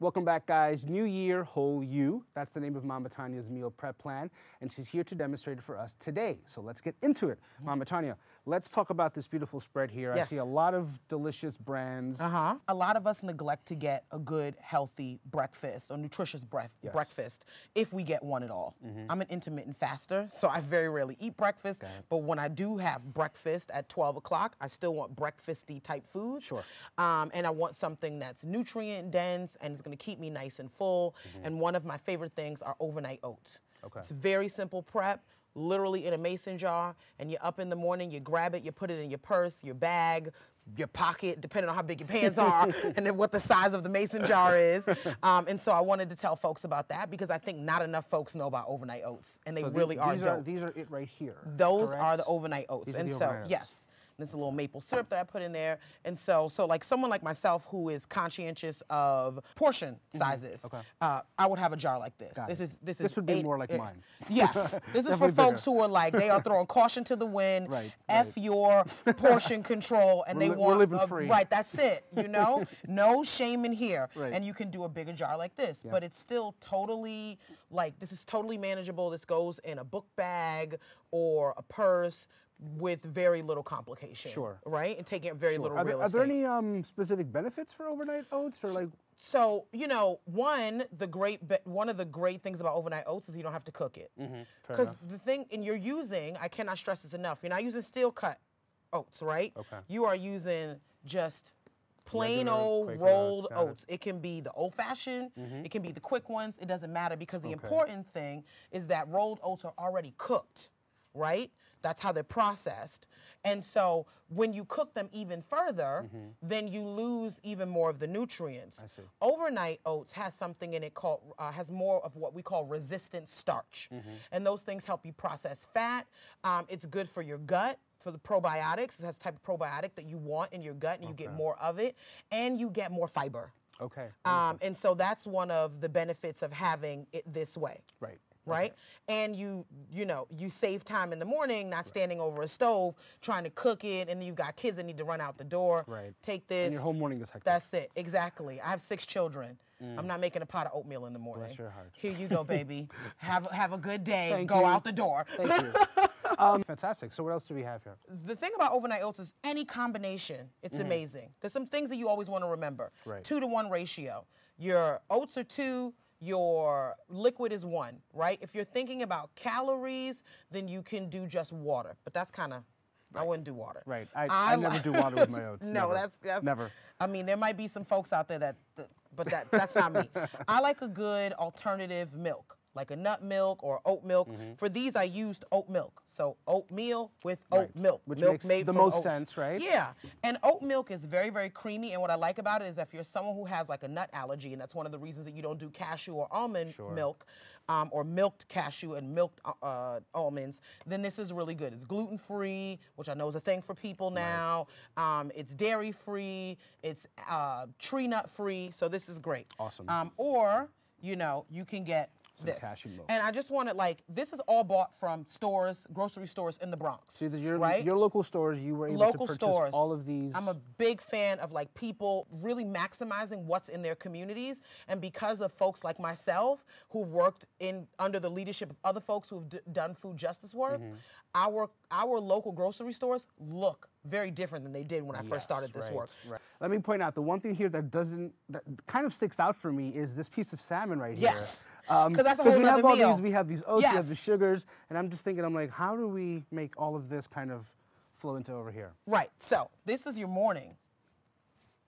Welcome back, guys. New year, whole you. That's the name of Mama Tanya's meal prep plan, and she's here to demonstrate it for us today. So let's get into it. Mama Tanya, let's talk about this beautiful spread here. Yes. I see a lot of delicious brands. Uh huh. A lot of us neglect to get a good, healthy breakfast or nutritious bref- Yes. breakfast if we get one at all. I'm an intermittent faster, so I very rarely eat breakfast. But when I do have breakfast at 12 o'clock, I still want breakfasty type food. Sure. Um, and I want something that's nutrient dense and it's going to keep me nice and full. And one of my favorite things are overnight oats. Okay. It's very simple prep. Literally in a mason jar, and you're up in the morning, you grab it, you put it in your purse, your bag, your pocket, depending on how big your pants are, and then what the size of the mason jar is. Um, and so I wanted to tell folks about that because I think not enough folks know about overnight oats, and they So really are these dope. These are it right here. Those are the overnight oats. These are and so, overnight yes. There's a little maple syrup that I put in there. And so, so like someone like myself who is conscientious of portion sizes, Mm-hmm. Okay. uh, I would have a jar like this. Got this it. is this is This would be eight- more like eh, mine. Yes. This is for folks bigger. who are like they are throwing caution to the wind, Right, F right. your portion control, and We're they li- we're want living a- free. right. That's it. You know, no shame in here, Right. and you can do a bigger jar like this. But it's still totally like this is totally manageable. This goes in a book bag or a purse with very little complication. Sure. Right, and taking up very Sure. little Are there, real are there any um, specific benefits for overnight oats, or like? So you know, one the great one of the great things about overnight oats is you don't have to cook it. Mm-hmm. fair Because the thing, and you're using, I cannot stress this enough. You're not using steel cut oats, right? Okay. You are using just plain Regular old rolled oats, got it. It. can be the old fashioned. mm -hmm. It can be the quick ones. It doesn't matter because the Okay. important thing is that rolled oats are already cooked, right? That's how they're processed. And so when you cook them even further, then you lose even more of the nutrients. Overnight oats has something in it called uh, has more of what we call resistant starch, Mm-hmm. and those things help you process fat. Um, it's good for your gut. For the probiotics, it has a type of probiotic that you want in your gut, and you get more of it, and you get more fiber. Okay. Um, and so that's one of the benefits of having it this way right. Right? And you, you know, you save time in the morning, not standing over a stove trying to cook it, and then you've got kids that need to run out the door. Right. Take this. And your whole morning is hectic. That's it. Exactly. I have six children. I'm not making a pot of oatmeal in the morning. Bless your heart. Here you go, baby. have have a good day. Thank go you. out the door. Thank you. um, fantastic. So what else do we have here? The thing about overnight oats is any combination, it's amazing. There's some things that you always want to remember. Right. Two to one ratio. Your oats are two, your liquid is one, right? If you're thinking about calories, then you can do just water. But that's kind of, I wouldn't do water. Right. I, I, li- never do water with my oats. no, never. that's that's never. I mean, there might be some folks out there that, that- but that that's not me. I like a good alternative milk, like a nut milk or oat milk. For these, I used oat milk, so oatmeal with oat Mm-hmm. Right. milk, Which milk makes made the most oats. sense, right? Yeah, and oat milk is very very creamy. And what I like about it is if you're someone who has like a nut allergy, and that's one of the reasons that you don't do cashew or almond Sure. milk. Um, or milked cashew and milked uh, uh, almonds, then this is really good. It's gluten free, which I know is a thing for people now. Um, it's dairy free. It's uh, tree nut free. So this is great. Awesome. Um, or you know you can get this. cashew milk. And I just wanted like this is all bought from stores, grocery stores in the Bronx. So the, your, right? your local stores, you were able local to purchase stores. all of these. I'm a big fan of like people really maximizing what's in their communities, and because of folks like myself who've worked in under the leadership of other folks who've d- done food justice work, Mm-hmm. our our local grocery stores look very different than they did when I first started this right, work. Right. Let me point out the one thing here that doesn't, that kind of sticks out for me is this piece of salmon right Yes. here. Um, 'Cause that's a 'cause whole we have all meal. these, we have these oats, we have the sugars, and I'm just thinking, I'm like, how do we make all of this kind of flow into over here? Right. So this is your morning.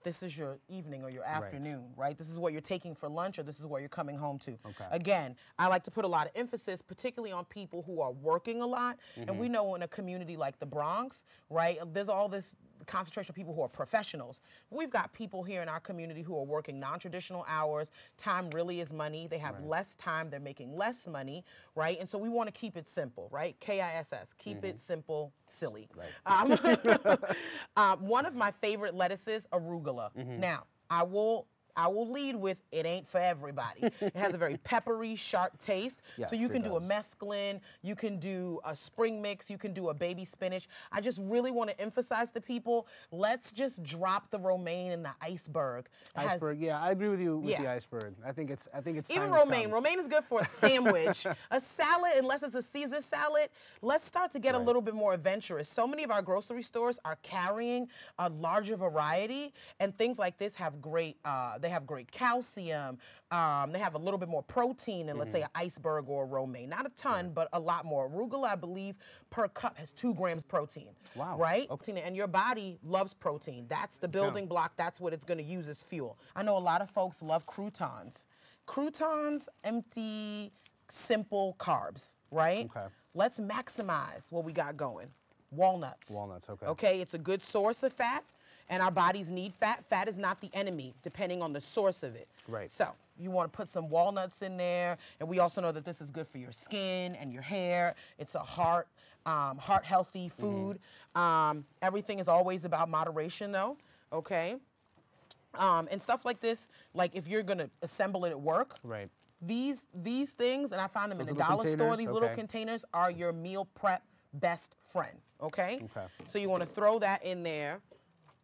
This is your evening or your afternoon, right? This is what you're taking for lunch or this is what you're coming home to. Okay. Again, I like to put a lot of emphasis, particularly on people who are working a lot. And Mm-hmm. we know in a community like the Bronx, right, there's all this concentration of people who are professionals. We've got people here in our community who are working non-traditional hours. Time really is money. They have less time. They're making less money, right? And so we want to keep it simple, right? K-I-S-S. Keep it simple, silly. Um, um, one of my favorite lettuces, arugula. Now, I will I will lead with it ain't for everybody. it has a very peppery, sharp taste. Yes, so you can do a does. mesclun, you can do a spring mix, you can do a baby spinach. I just really want to emphasize to people, let's just drop the romaine in the iceberg. It has- Iceberg, yeah, I agree with you with the iceberg. I think it's I think it's even time romaine. come. Romaine is good for a sandwich. a salad, unless it's a Caesar salad, let's start to get a little bit more adventurous. So many of our grocery stores are carrying a larger variety, and things like this have great. Uh, they have great calcium. Um, they have a little bit more protein than, let's say, an iceberg or a romaine. Not a ton, but a lot more. Arugula, I believe, per cup has two grams of protein. Wow, Right? okay. And your body loves protein. That's the building block. That's what it's going to use as fuel. I know a lot of folks love croutons. Croutons empty, simple carbs, right? Okay. Let's maximize what we got going. Walnuts. Walnuts, okay. Okay, it's a good source of fat, and our bodies need fat. Fat is not the enemy, depending on the source of it. Right. So you want to put some walnuts in there, and we also know that this is good for your skin and your hair. It's a heart, um, heart healthy Mm-hmm. food. Um, everything is always about moderation, though. Okay. Um, and stuff like this, like if you're gonna assemble it at work, Right. these these things, and I find them in the dollar store. These little containers are your meal prep best friend. Okay. Okay. So you want to throw that in there.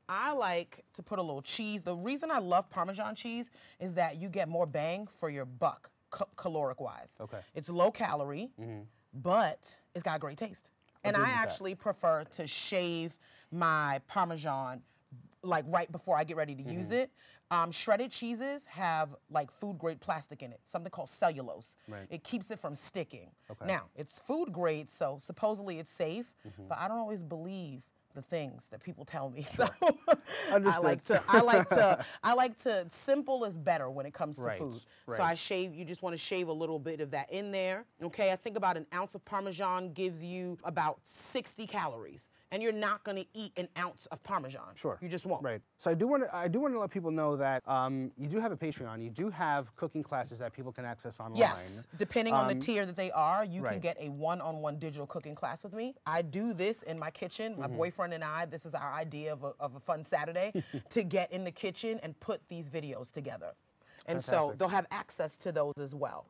I like to put a little cheese. The reason I love Parmesan cheese is that you get more bang for your buck, ca- caloric wise. Okay. It's low calorie, but it's got great taste. And I with that. actually prefer to shave my Parmesan like right before I get ready to Mm-hmm. use it. Um, shredded cheeses have like food grade plastic in it, something called cellulose. Right. It keeps it from sticking. Okay. Now, it's food grade, so supposedly it's safe, Mm-hmm. but I don't always believe the things that people tell me. So I like to I like to I like to simple is better when it comes to Right, food. So. I shave you just want to shave a little bit of that in there. Okay? I think about an ounce of parmesan gives you about 60 calories. And you're not going to eat an ounce of parmesan. Sure. You just won't. Right. So I do want to I do want to let people know that um, you do have a Patreon. You do have cooking classes that people can access online. Yes, depending on the Um, tier that they are, you can get a one-on-one digital cooking class with me. I do this in my kitchen. My Mm-hmm. boyfriend and I, this is our idea of a, of a fun Saturday, to get in the kitchen and put these videos together. And so they'll have access to those as well.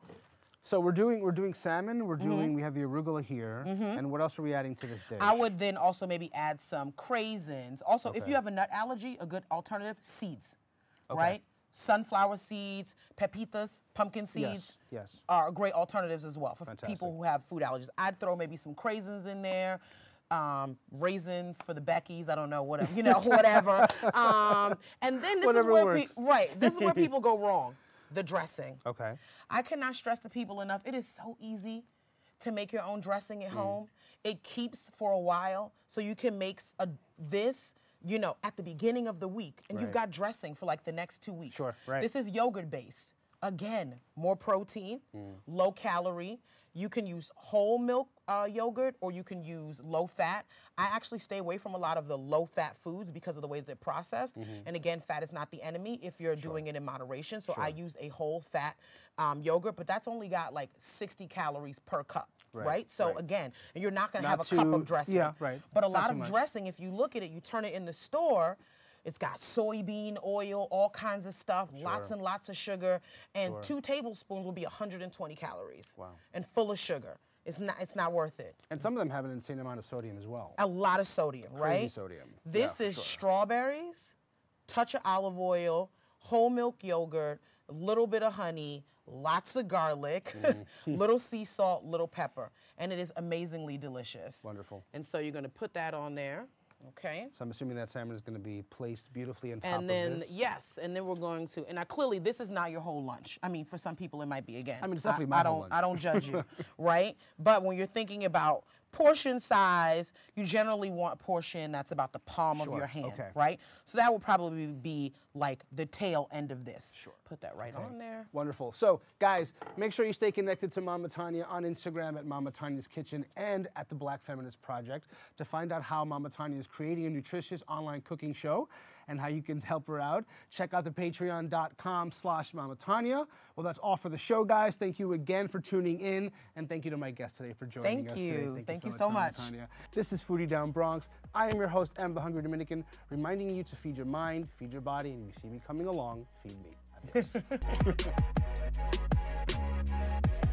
So we're doing we're doing salmon. We're doing we have the arugula here. And what else are we adding to this dish? Mm-hmm. I would then also maybe add some craisins. Also, if you have a nut allergy, a good alternative, seeds, right? Sunflower seeds, pepitas, pumpkin seeds. Yes. Yes. are great alternatives as well for Fantastic. people who have food allergies. I'd throw maybe some craisins in there, um, raisins for the Beckys. I don't know, whatever you know, whatever. Um, and then this Whatever is where right. This is where people go wrong. The dressing. Okay. I cannot stress to people enough. It is so easy to make your own dressing Mm. at home. It keeps for a while, so you can make a, this, you know, at the beginning of the week, and you've got dressing for like the next two weeks. Sure, right. This is yogurt based. Again, more protein, Mm. low calorie. You can use whole milk uh, yogurt or you can use low fat. I actually stay away from a lot of the low fat foods because of the way they're processed. Mm-hmm. And again, fat is not the enemy if you're doing it in moderation. So I use a whole fat um, yogurt, but that's only got like 60 calories per cup. Right. Right, So right. again, you're not going to have a cup of dressing. yeah, right. But a lot of much. dressing, if you look at it, you turn it in the store, it's got soybean oil, all kinds of stuff, lots and lots of sugar, and two tablespoons will be 120 calories. Wow. And full of sugar. It's not. It's not worth it. And some of them have an insane amount of sodium as well. A lot of sodium, right? sodium. This Yeah, is sure. strawberries, touch of olive oil, whole milk yogurt, a little bit of honey, lots of garlic, Mm-hmm. little sea salt, little pepper, and it is amazingly delicious. Wonderful. And so you're gonna put that on there, okay? So I'm assuming that salmon is going to be placed beautifully on top And then of this. yes, and then we're going to. And now clearly, this is not your whole lunch. I mean, for some people, it might be again. I mean, it's definitely my I don't. lunch. I don't judge you, right? But when you're thinking about portion size, you generally want a portion that's about the palm of your hand, okay. right? So that will probably be like the tail end of this. Sure. Put that right on there. Wonderful. So, guys, make sure you stay connected to Mama Tanya on Instagram at Mama Tanya's Kitchen and at the Black Feminist Project to find out how Mama Tanya is creating a nutritious online cooking show and how you can help her out. Check out the patreon.com slash Mama Tanya. Well, that's all for the show, guys. Thank you again for tuning in, and thank you to my guest today for joining us. Thank us you. today. Thank you so Mama much. Tanya. This is Foodie Down Bronx. I am your host, M, the Hungry Dominican, reminding you to feed your mind, feed your body, and if you see me coming along, feed me. Adios.